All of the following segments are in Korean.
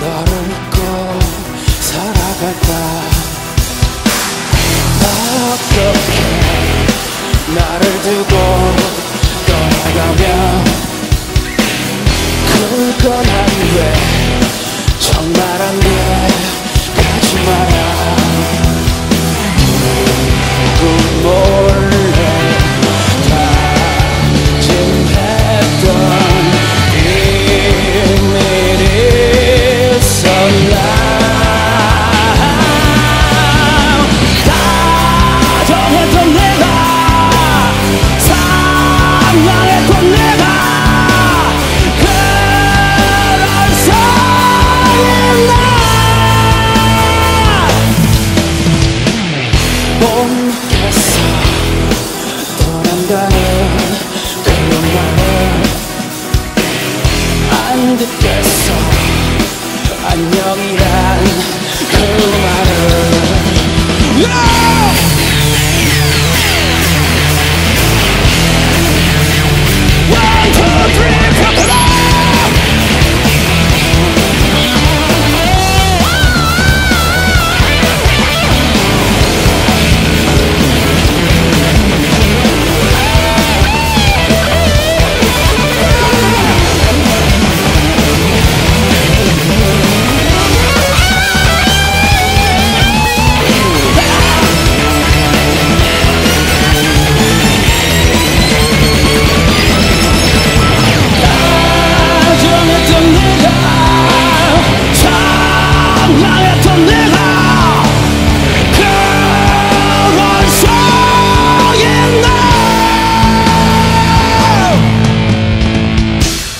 너를 믿고 살아갈까? 어떻게 나를 두고 떠나가면 그건 안돼. 정말 안돼. 못 믿겠어 떠난다는 그 말을 안 듣겠어. 안녕이란 그 말을. One,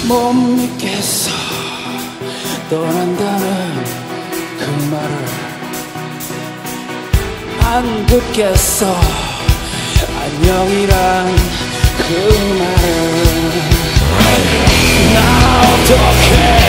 못 믿겠어. 떠난다는 그 말을 안 듣겠어. 안녕이란 그 말을. 나 어떻게